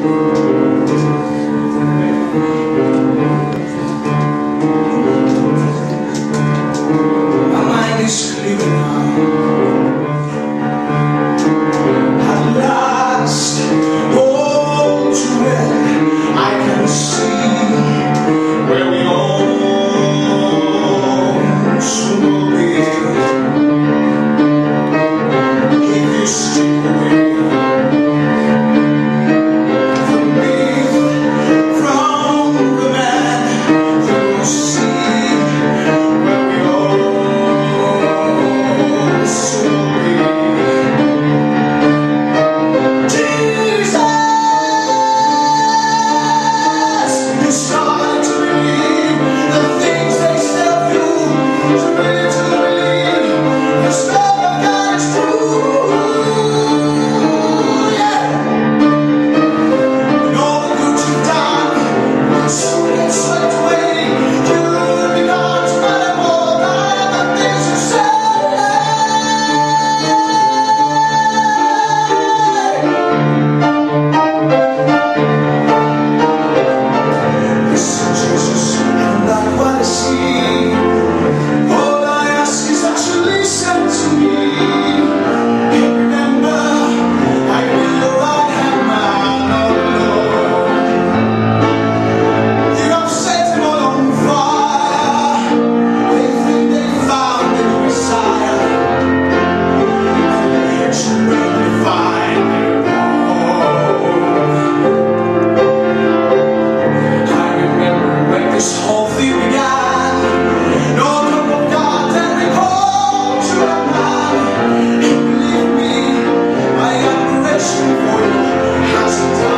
Thank Yes, we would. How's